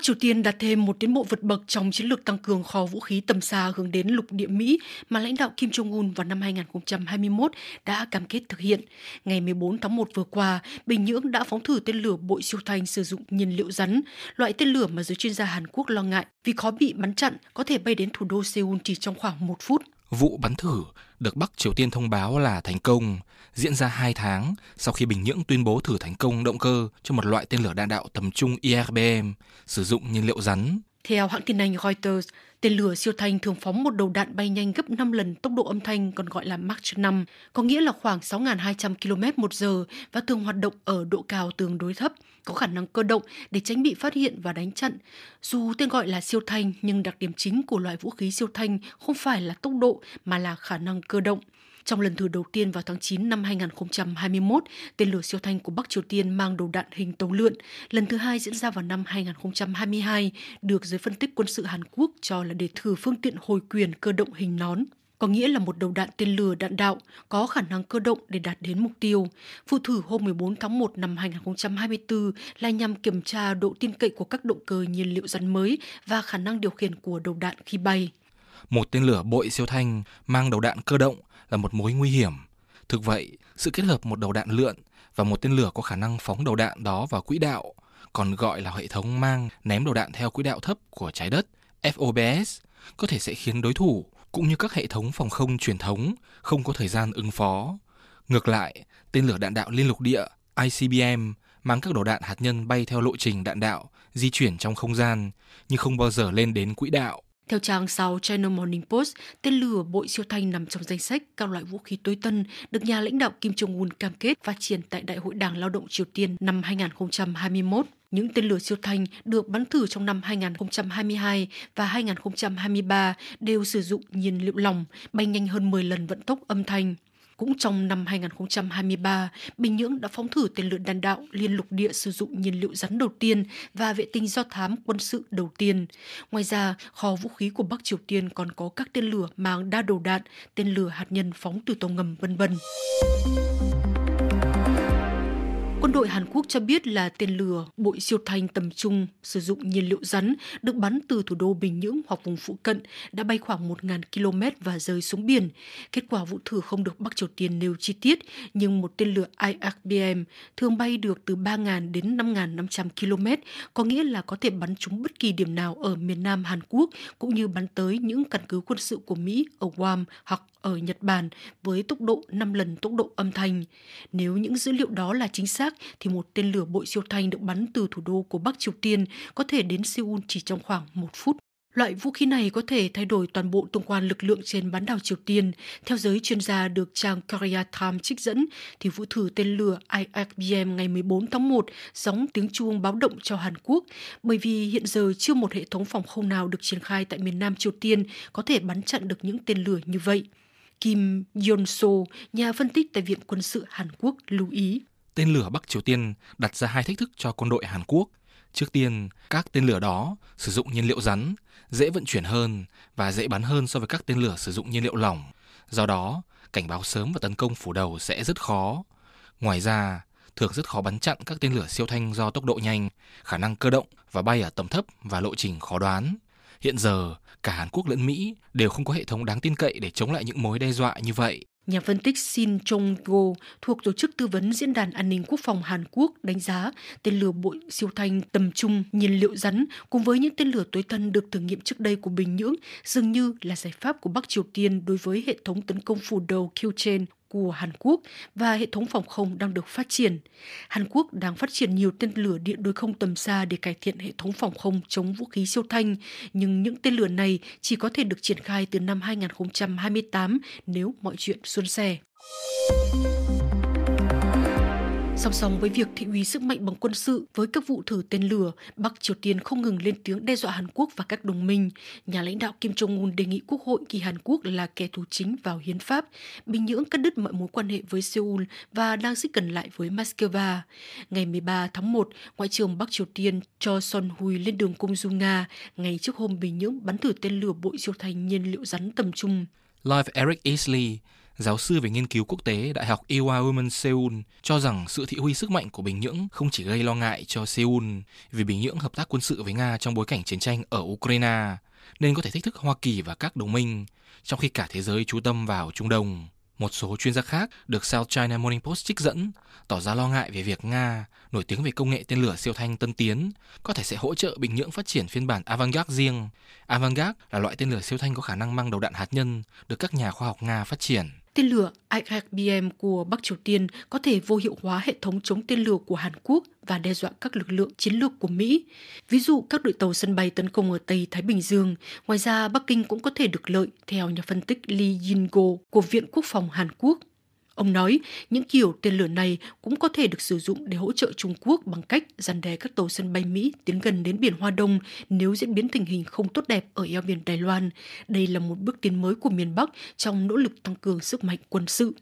Bắc Triều Tiên đạt thêm một tiến bộ vượt bậc trong chiến lược tăng cường kho vũ khí tầm xa hướng đến lục địa Mỹ mà lãnh đạo Kim Jong-un vào năm 2021 đã cam kết thực hiện. Ngày 14 tháng 1 vừa qua, Bình Nhưỡng đã phóng thử tên lửa bội siêu thanh sử dụng nhiên liệu rắn, loại tên lửa mà giới chuyên gia Hàn Quốc lo ngại vì khó bị bắn chặn có thể bay đến thủ đô Seoul chỉ trong khoảng một phút. Vụ bắn thử được Bắc Triều Tiên thông báo là thành công, diễn ra hai tháng sau khi Bình Nhưỡng tuyên bố thử thành công động cơ cho một loại tên lửa đạn đạo tầm trung IRBM sử dụng nhiên liệu rắn. Theo hãng tin Anh Reuters, tên lửa siêu thanh thường phóng một đầu đạn bay nhanh gấp 5 lần tốc độ âm thanh còn gọi là Mach 5, có nghĩa là khoảng 6.200 km một giờ và thường hoạt động ở độ cao tương đối thấp, có khả năng cơ động để tránh bị phát hiện và đánh chặn. Dù tên gọi là siêu thanh nhưng đặc điểm chính của loại vũ khí siêu thanh không phải là tốc độ mà là khả năng cơ động. Trong lần thử đầu tiên vào tháng 9 năm 2021, tên lửa siêu thanh của Bắc Triều Tiên mang đầu đạn hình tàu lượn. Lần thứ hai diễn ra vào năm 2022, được giới phân tích quân sự Hàn Quốc cho là để thử phương tiện hồi quyền cơ động hình nón có nghĩa là một đầu đạn tên lửa đạn đạo có khả năng cơ động để đạt đến mục tiêu. Vụ thử hôm 14 tháng 1 năm 2024 là nhằm kiểm tra độ tin cậy của các động cơ nhiên liệu rắn mới và khả năng điều khiển của đầu đạn khi bay. Một tên lửa bội siêu thanh mang đầu đạn cơ động là một mối nguy hiểm. Thực vậy, sự kết hợp một đầu đạn lượn và một tên lửa có khả năng phóng đầu đạn đó vào quỹ đạo, còn gọi là hệ thống mang ném đầu đạn theo quỹ đạo thấp của trái đất, FOBS, có thể sẽ khiến đối thủ cũng như các hệ thống phòng không truyền thống không có thời gian ứng phó. Ngược lại, tên lửa đạn đạo liên lục địa ICBM mang các đầu đạn hạt nhân bay theo lộ trình đạn đạo, di chuyển trong không gian, nhưng không bao giờ lên đến quỹ đạo. Theo trang sau China Morning Post, tên lửa bội siêu thanh nằm trong danh sách các loại vũ khí tối tân được nhà lãnh đạo Kim Jong-un cam kết phát triển tại Đại hội Đảng Lao động Triều Tiên năm 2021. Những tên lửa siêu thanh được bắn thử trong năm 2022 và 2023 đều sử dụng nhiên liệu lỏng, bay nhanh hơn 10 lần vận tốc âm thanh. Cũng trong năm 2023, Bình Nhưỡng đã phóng thử tên lửa đạn đạo liên lục địa sử dụng nhiên liệu rắn đầu tiên và vệ tinh do thám quân sự đầu tiên. Ngoài ra, kho vũ khí của Bắc Triều Tiên còn có các tên lửa mang đa đầu đạn, tên lửa hạt nhân phóng từ tàu ngầm vân vân. Quân đội Hàn Quốc cho biết là tên lửa bội siêu thanh tầm trung sử dụng nhiên liệu rắn được bắn từ thủ đô Bình Nhưỡng hoặc vùng phụ cận đã bay khoảng 1.000 km và rơi xuống biển. Kết quả vụ thử không được Bắc Triều Tiên nêu chi tiết, nhưng một tên lửa IRBM thường bay được từ 3.000 đến 5.500 km, có nghĩa là có thể bắn trúng bất kỳ điểm nào ở miền Nam Hàn Quốc cũng như bắn tới những căn cứ quân sự của Mỹ ở Guam hoặc ở Nhật Bản với tốc độ 5 lần tốc độ âm thanh. Nếu những dữ liệu đó là chính xác thì một tên lửa bội siêu thanh được bắn từ thủ đô của Bắc Triều Tiên có thể đến Seoul chỉ trong khoảng một phút. Loại vũ khí này có thể thay đổi toàn bộ tương quan lực lượng trên bán đảo Triều Tiên. Theo giới chuyên gia được trang Korea Times trích dẫn, thì vụ thử tên lửa IRBM ngày 14 tháng 1 giống tiếng chuông báo động cho Hàn Quốc, bởi vì hiện giờ chưa một hệ thống phòng không nào được triển khai tại miền Nam Triều Tiên có thể bắn chặn được những tên lửa như vậy. Kim Yeon-so, nhà phân tích tại Viện Quân sự Hàn Quốc lưu ý. Tên lửa Bắc Triều Tiên đặt ra hai thách thức cho quân đội Hàn Quốc. Trước tiên, các tên lửa đó sử dụng nhiên liệu rắn, dễ vận chuyển hơn và dễ bắn hơn so với các tên lửa sử dụng nhiên liệu lỏng. Do đó, cảnh báo sớm và tấn công phủ đầu sẽ rất khó. Ngoài ra, thường rất khó bắn chặn các tên lửa siêu thanh do tốc độ nhanh, khả năng cơ động và bay ở tầm thấp và lộ trình khó đoán. Hiện giờ, cả Hàn Quốc lẫn Mỹ đều không có hệ thống đáng tin cậy để chống lại những mối đe dọa như vậy. Nhà phân tích Shin Chong-go thuộc Tổ chức Tư vấn Diễn đàn An ninh Quốc phòng Hàn Quốc đánh giá tên lửa bội siêu thanh tầm trung nhiên liệu rắn cùng với những tên lửa tối tân được thử nghiệm trước đây của Bình Nhưỡng dường như là giải pháp của Bắc Triều Tiên đối với hệ thống tấn công phủ đầu Q-chain của Hàn Quốc và hệ thống phòng không đang được phát triển. Hàn Quốc đang phát triển nhiều tên lửa điện đối không tầm xa để cải thiện hệ thống phòng không chống vũ khí siêu thanh, nhưng những tên lửa này chỉ có thể được triển khai từ năm 2028 nếu mọi chuyện suôn sẻ. Song song với việc thị uy sức mạnh bằng quân sự với các vụ thử tên lửa, Bắc Triều Tiên không ngừng lên tiếng đe dọa Hàn Quốc và các đồng minh. Nhà lãnh đạo Kim Jong-un đề nghị Quốc hội kỳ Hàn Quốc là kẻ thù chính vào hiến pháp. Bình Nhưỡng cắt đứt mọi mối quan hệ với Seoul và đang xích gần lại với Moscow. Ngày 13 tháng 1, Ngoại trưởng Bắc Triều Tiên cho Son Hui lên đường công du Nga, ngày trước hôm Bình Nhưỡng bắn thử tên lửa bội siêu thành nhiên liệu rắn tầm trung. Live Eric Easley, giáo sư về nghiên cứu quốc tế Đại học Ewha Women Seoul cho rằng sự thị huy sức mạnh của Bình Nhưỡng không chỉ gây lo ngại cho Seoul vì Bình Nhưỡng hợp tác quân sự với Nga trong bối cảnh chiến tranh ở Ukraine, nên có thể thách thức Hoa Kỳ và các đồng minh, trong khi cả thế giới chú tâm vào Trung Đông. Một số chuyên gia khác được South China Morning Post trích dẫn tỏ ra lo ngại về việc Nga, nổi tiếng về công nghệ tên lửa siêu thanh tân tiến, có thể sẽ hỗ trợ Bình Nhưỡng phát triển phiên bản Avangard riêng. Avangard là loại tên lửa siêu thanh có khả năng mang đầu đạn hạt nhân được các nhà khoa học Nga phát triển. Tên lửa ICBM của Bắc Triều Tiên có thể vô hiệu hóa hệ thống chống tên lửa của Hàn Quốc và đe dọa các lực lượng chiến lược của Mỹ. Ví dụ các đội tàu sân bay tấn công ở Tây Thái Bình Dương. Ngoài ra, Bắc Kinh cũng có thể được lợi, theo nhà phân tích Lee Jin-go của Viện Quốc phòng Hàn Quốc. Ông nói, những kiểu tên lửa này cũng có thể được sử dụng để hỗ trợ Trung Quốc bằng cách giăn đe các tàu sân bay Mỹ tiến gần đến biển Hoa Đông nếu diễn biến tình hình không tốt đẹp ở eo biển Đài Loan. Đây là một bước tiến mới của miền Bắc trong nỗ lực tăng cường sức mạnh quân sự.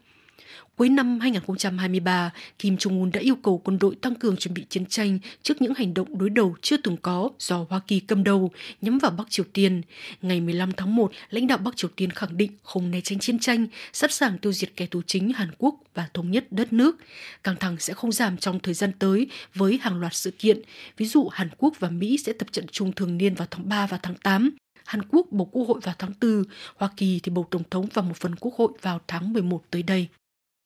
Cuối năm 2023, Kim Jong-un đã yêu cầu quân đội tăng cường chuẩn bị chiến tranh trước những hành động đối đầu chưa từng có do Hoa Kỳ cầm đầu nhắm vào Bắc Triều Tiên. Ngày 15 tháng 1, lãnh đạo Bắc Triều Tiên khẳng định không né tránh chiến tranh, sẵn sàng tiêu diệt kẻ thù chính Hàn Quốc và thống nhất đất nước. Căng thẳng sẽ không giảm trong thời gian tới với hàng loạt sự kiện. Ví dụ Hàn Quốc và Mỹ sẽ tập trận chung thường niên vào tháng 3 và tháng 8. Hàn Quốc bầu quốc hội vào tháng 4, Hoa Kỳ thì bầu tổng thống và một phần quốc hội vào tháng 11 tới đây.